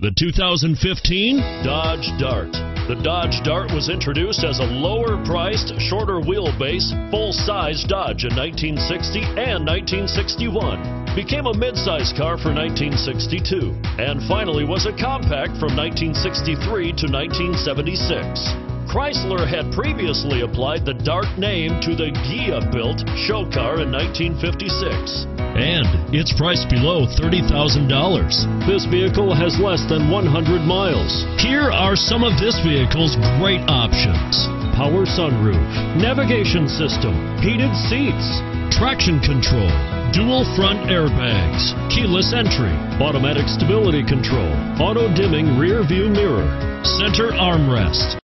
The 2015 Dodge Dart. The Dodge Dart was introduced as a lower priced, shorter wheelbase, full size Dodge in 1960 and 1961. Became a midsize car for 1962, and finally was a compact from 1963 to 1976. Chrysler had previously applied the Dart name to the Ghia built show car in 1956 and it's priced below $30,000. This vehicle has less than 100 miles. Here are some of this vehicle's great options. Power sunroof, navigation system, heated seats, traction control, dual front airbags, keyless entry, automatic stability control, auto dimming rear view mirror, center armrest,